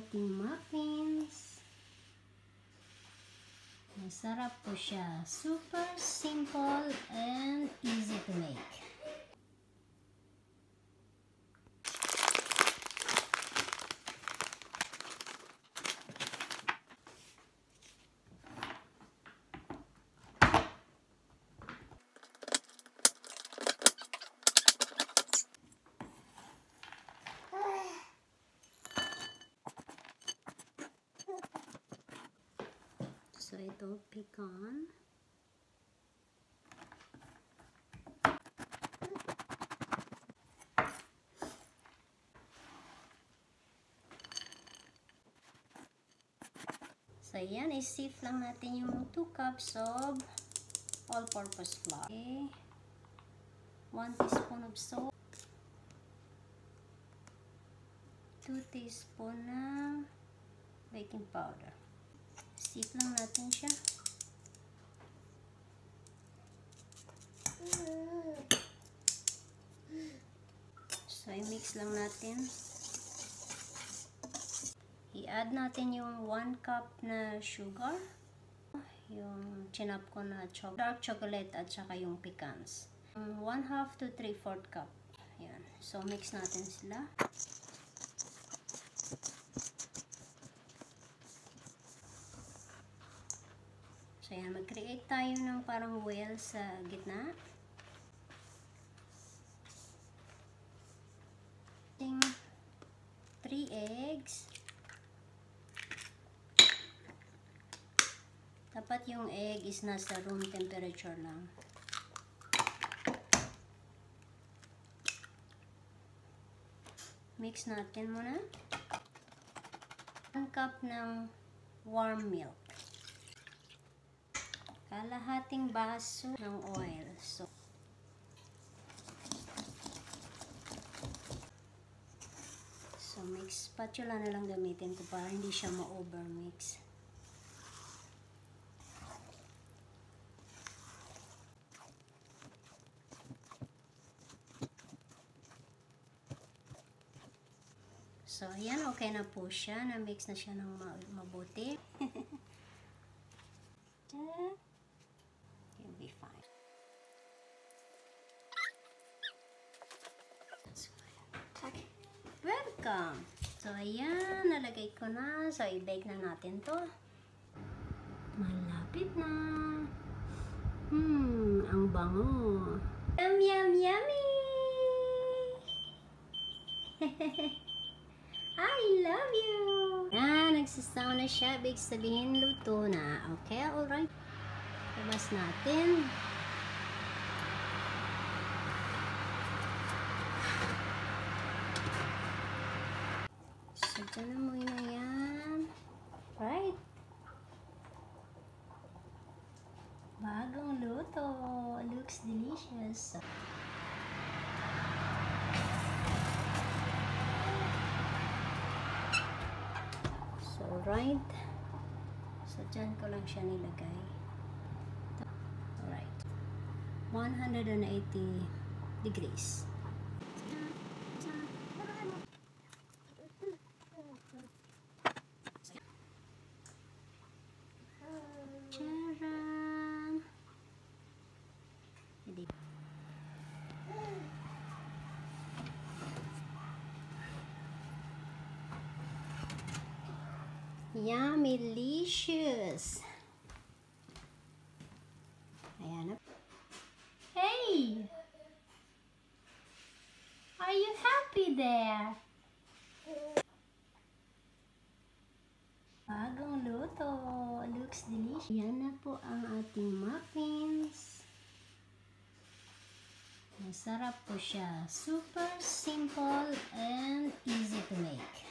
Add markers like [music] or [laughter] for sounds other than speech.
ating muffins. Masarap po siya. Super simple and easy to make. So, ito, pecan. So, yan, isif lang natin yung 2 cups of all-purpose flour. Okay. 1 teaspoon of salt. 2 teaspoon ng baking powder. Sip lang natin siya. So, i-mix lang natin. I-add natin yung 1 cup na sugar. Yung chinap ko na cho dark chocolate at saka yung pecans. 1 half to 3 4 cup. Yan. So, mix natin sila. So, yan. Mag-create tayo ng parang well sa gitna. Ting 3 eggs. Dapat yung egg is nasa room temperature lang. Mix natin muna. 1 cup ng warm milk kalahating baso ng oil. So, so mix spatula na lang gamitin ko para hindi siya ma-overmix. So, ayan, okay na po siya. Na-mix na siya ng mabuti. [laughs] Welcome! So, ayan. Nalagay ko na. So, i-bake na natin to. Malapit na. Hmm, ang bango. Yum, yum, yummy! [laughs] I love you! Ah, nagsasaw na siya. Big sabihin, luto na. Okay, alright. Labas natin. So, dyan na yan. Right? Bagong luto. Looks delicious. So, right. So, dyan ko lang siya nilagay. Alright. 180 degrees. Charan! Hindi. Yummy delicious. Ayan na. Hey! Are you happy there? Bagong luto. Looks delicious. Yan na po ang ating muffins. Masarap po siya. Super simple and easy to make.